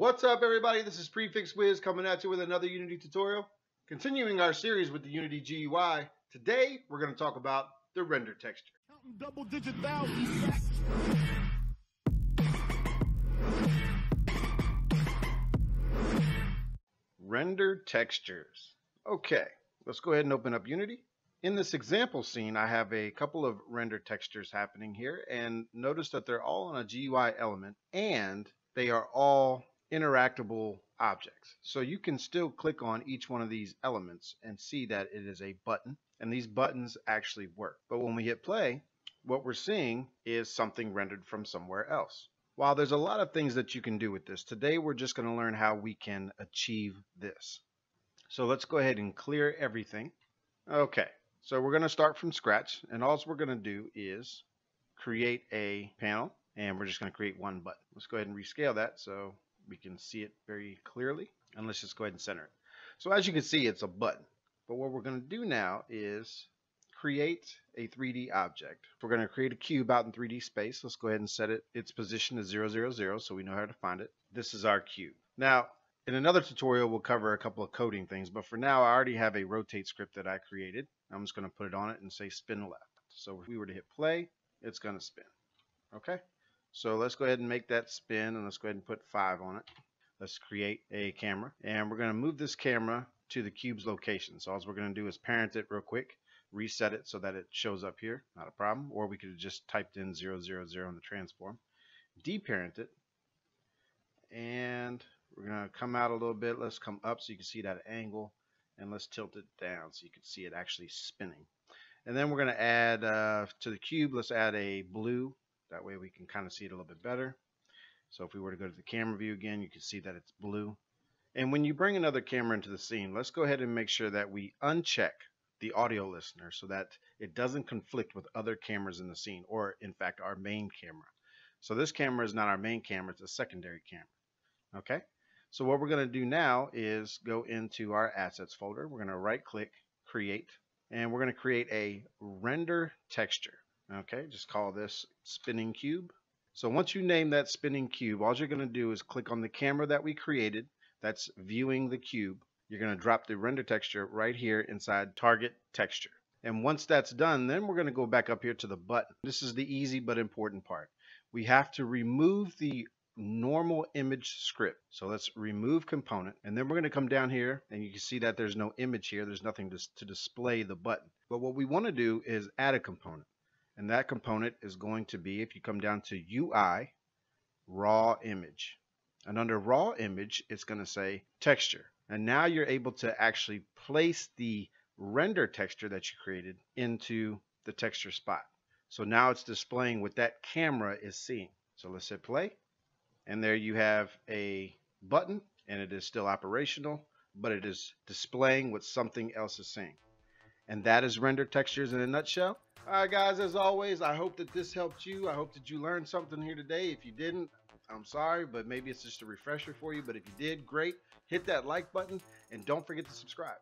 What's up everybody, this is Prefix Wiz coming at you with another Unity tutorial. Continuing our series with the Unity GUI, today we're going to talk about the render texture. Double digit Render textures. Okay, let's go ahead and open up Unity. In this example scene, I have a couple of render textures happening here and notice that they're all on a GUI element and they are all interactable objects. So you can still click on each one of these elements and see that it is a button and these buttons actually work. But when we hit play, what we're seeing is something rendered from somewhere else. While there's a lot of things that you can do with this, today we're just going to learn how we can achieve this. So let's go ahead and clear everything. Okay, so we're going to start from scratch and all we're going to do is create a panel and we're just going to create one button. Let's go ahead and rescale that so we can see it very clearly and let's just go ahead and center it. So as you can see it's a button but what we're going to do now is create a 3D object. We're going to create a cube out in 3D space. Let's go ahead and set it its position to 0, 0, 0 so we know how to find it. This is our cube. Now in another tutorial, we'll cover a couple of coding things, but for now, I already have a rotate script that I created. I'm just going to put it on it and say spin left. So if we were to hit play, it's going to spin. Okay, so let's go ahead and make that spin, and let's go ahead and put 5 on it. Let's create a camera, and we're going to move this camera to the cube's location. So all we're going to do is parent it real quick, reset it so that it shows up here, not a problem, or we could have just typed in 000 in the transform, deparent it, and we're going to come out a little bit. Let's come up so you can see that angle. And let's tilt it down so you can see it actually spinning. And then we're going to add uh, to the cube, let's add a blue. That way we can kind of see it a little bit better. So if we were to go to the camera view again, you can see that it's blue. And when you bring another camera into the scene, let's go ahead and make sure that we uncheck the audio listener so that it doesn't conflict with other cameras in the scene or in fact our main camera. So this camera is not our main camera, it's a secondary camera. Okay, so what we're going to do now is go into our assets folder. We're going to right click, create, and we're going to create a render texture. Okay, just call this spinning cube. So once you name that spinning cube, all you're going to do is click on the camera that we created that's viewing the cube. You're going to drop the render texture right here inside target texture. And once that's done, then we're going to go back up here to the button. This is the easy but important part. We have to remove the normal image script. So let's remove component and then we're going to come down here and you can see that there's no image here. There's nothing to, to display the button. But what we want to do is add a component and that component is going to be if you come down to UI raw image and under raw image it's going to say texture and now you're able to actually place the render texture that you created into the texture spot. So now it's displaying what that camera is seeing. So let's hit play and there you have a button and it is still operational, but it is displaying what something else is saying. And that is render textures in a nutshell. All right, guys, as always, I hope that this helped you. I hope that you learned something here today. If you didn't, I'm sorry, but maybe it's just a refresher for you. But if you did, great. Hit that like button and don't forget to subscribe.